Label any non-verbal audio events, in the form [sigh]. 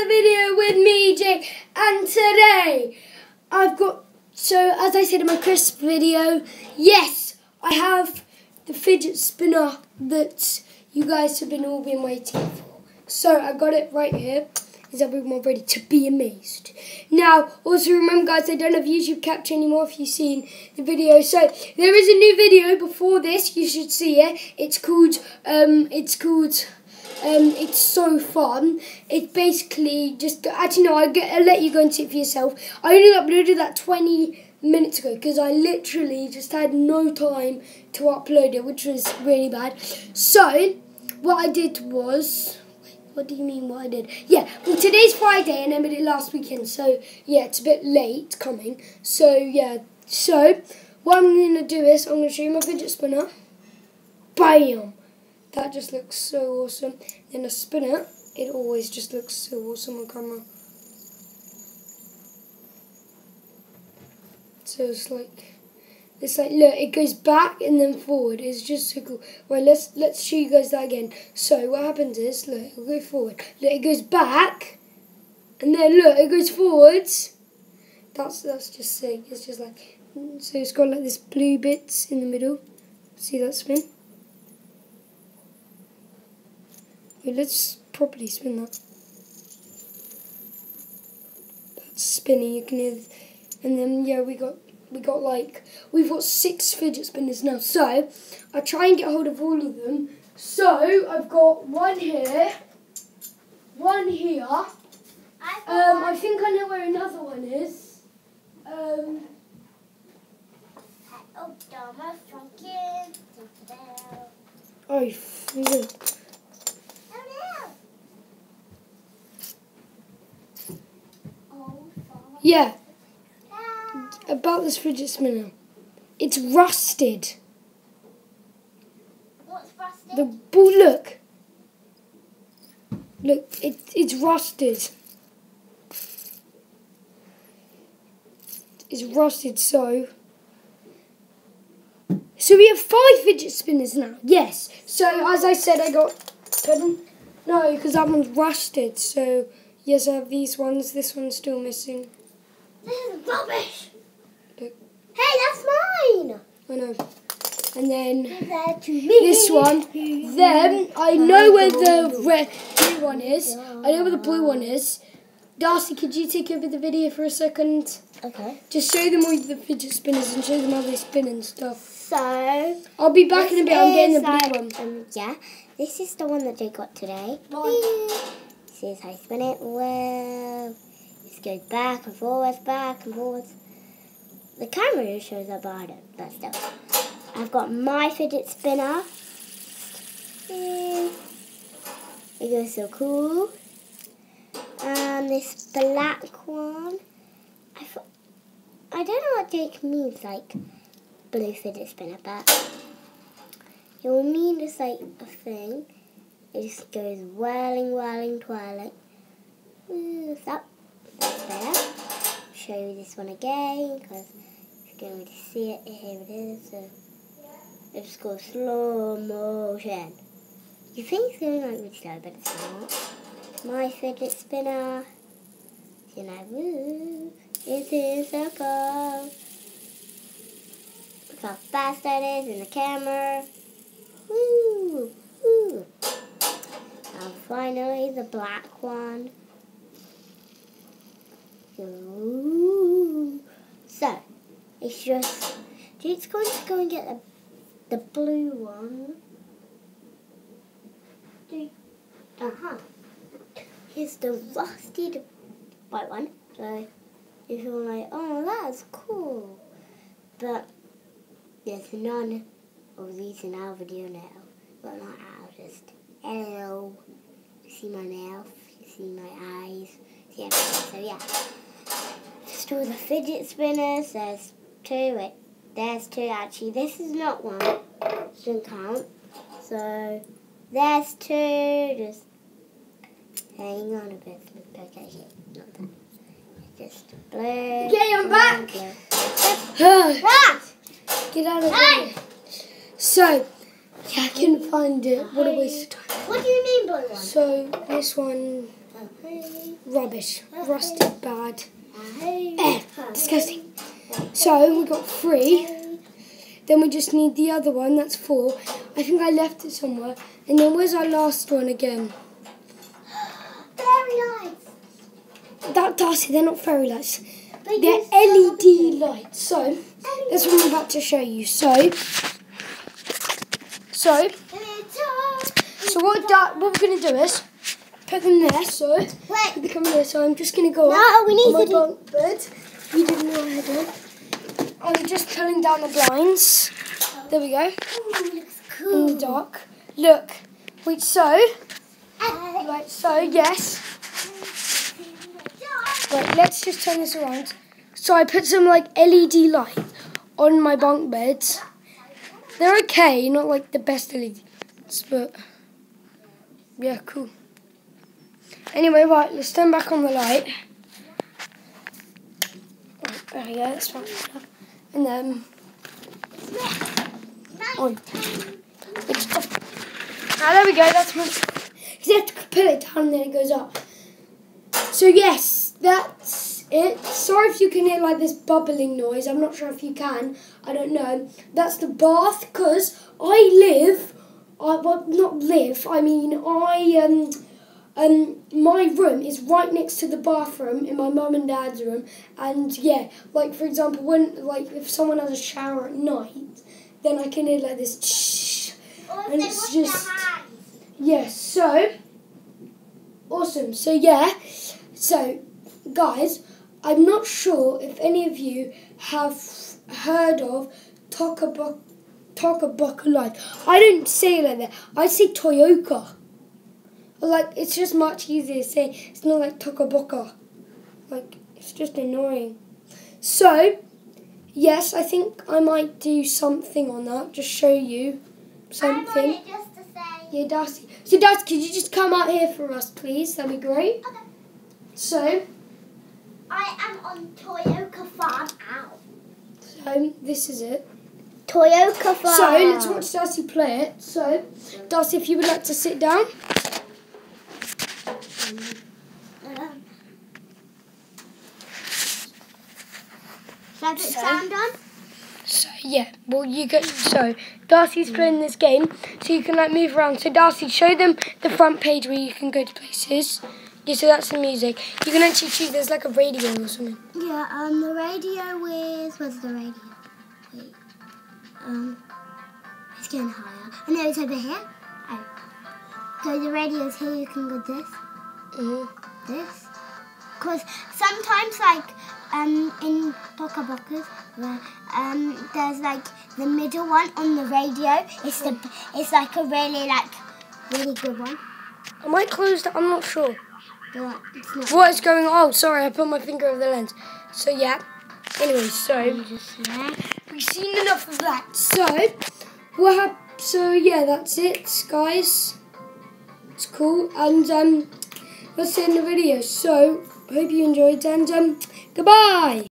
another video with me, Jake, and today I've got, so as I said in my crisp video, yes, I have the fidget spinner that you guys have been all been waiting for. So I got it right here. Is everyone ready to be amazed? Now, also remember guys, I don't have YouTube capture anymore if you've seen the video. So, there is a new video before this, you should see it. It's called, um, it's called, um, it's so fun. It's basically just, actually no, I'll, get, I'll let you go and see it for yourself. I only uploaded that 20 minutes ago because I literally just had no time to upload it, which was really bad. So, what I did was what do you mean what I did? Yeah, well today's Friday and I made it last weekend, so yeah, it's a bit late coming. So yeah, so what I'm to do is I'm to show you my fidget spinner. Bam! That just looks so awesome. Then I spin it, it always just looks so awesome on camera. So it's like it's like look, it goes back and then forward. It's just so cool. Right, let's let's show you guys that again. So what happens is look, it'll go forward. Look, it goes back, and then look, it goes forwards. That's that's just sick. It's just like so. It's got like this blue bits in the middle. See that spin? Wait, let's properly spin that. That's spinning. You can hear, and then yeah, we got we got like we've got six fidget spinners now. So I try and get hold of all of them. So I've got one here, one here. Um, I think I know where another one is. Um, Oh, Thomas from kids. oh, look. Oh, yeah, about this fidget spinner. It's rusted. What's rusted? The ball, look. Look, it, it's rusted. It's rusted, so. So we have five fidget spinners now. Yes. So as I said, I got. Pardon? No, because that one's rusted. So yes, I have these ones. This one's still missing. This is rubbish. Look, Hey, that's mine. I know. And then this one. Then I know where the red blue one is. I know where the blue one is. Darcy, could you take over the video for a second? Okay. Just show them all the fidget spinners and show them how they spin and stuff. So. I'll be back in a bit. I'm getting the blue like, one. Um, yeah. This is the one that they got today. This is how you spin it. Well, it goes back and forwards, back and forwards. The camera shows up it, but still. I've got my fidget spinner. Mm. It goes so cool. And this black one. I, I don't know what Jake means, like blue fidget spinner, but it will mean just like a thing. It just goes whirling, whirling, twirling. Ooh, better. Show you this one again because you're going to see it, here it is. So goes slow motion. You think it's going like really slow, but it's not. My fidget spinner. You know, woo, it is so cool. Look how fast that is in the camera. Woo, woo. And finally, the black one. So, it's just, Jake's going to go and get the, the blue one. Uh huh. Here's the rusted white one. So, if you're like, oh, that's cool. But, there's none of these in our video now. Well, not ours, just hello. You see my mouth, you see my eyes, see everything. So yeah. All the fidget spinners. There's two. Wait, there's two actually. This is not one. Shouldn't count. So there's two. Just hang on a bit. Okay, here. Not that. Just blue. Okay, I'm back. blue. [sighs] Get Ah! out of Hey! here. So, yeah, I couldn't find it. What a waste of time. What do you mean blue one? So, this one, Rubbish. Rusted bad. Disgusting. So we got three. Then we just need the other one, that's four. I think I left it somewhere. And then where's our last one again? Very nice. That Darcy, they're not fairy lights. But They're LED lights. So that's what I'm about to show you. So so so what da- what we're gonna do is put them there, so Wait. they come there, so I'm just gonna go No, up we need on my to bunk bed. You didn't know I had one. I'm just pulling down the blinds. There we go. Ooh, looks In the dark. Look. Wait, so Uh, right, so yes. Right, let's just turn this around. So I put some like LED light on my bunk beds. They're okay, not like the best LEDs, but yeah, cool. Anyway, right, let's turn back on the light. Right, there we go, that's better. And then off. Ah, there we go, that's much Because you have to put it down and then it goes up. So yes, that's it. Sorry if you can hear like this bubbling noise. I'm not sure if you can. I don't know. That's the bath because I live. I well not live. I mean I um um my room is right next to the bathroom in my mum and dad's room. And yeah, like for example, when like if someone has a shower at night, then I can hear like this. Shh. And it's just Yes, so awesome. So yeah, so guys, I'm not sure if any of you have heard of Toca Boca Tokaboka Light. I don't say it like that. I say Toyoka. Like it's just much easier to say. It's not like Toca Boca. Like it's just annoying. So yes, I think I might do something on that. Just show you something. just to say. Yeah, Darcy. So, Darcy, could you just come out here for us, please? That'd be great. Okay. So, I am on Toyoka Farm out. so this is it. Toyoka Farm. So, let's watch Darcy play it. So, Darcy, if you would like to sit down. Um, Should I put So- sound on? So, yeah. Well, you go. So, Darcy's playing this game, so you can like move around. So, Darcy, show them the front page where you can go to places. Yeah, so that's the music. You can actually choose. There's like a radio or something. Yeah, um, the radio is. Where's the radio? Wait. Um, it's getting higher. I know it's over here. Oh. So the radio's here, you can go this, this. Because sometimes, like, um, in Toca Bocas, where, um, there's like the middle one on the radio. It's the, it's like a really, like, really good one. Am I closed? I'm not sure. But it's not. What is going on? Oh, sorry, I put my finger over the lens. So, yeah. Anyway, so. We've seen enough of that. So, what So yeah, that's it, guys. It's cool, and um, that's of the video. So, hope you enjoyed, and um, goodbye.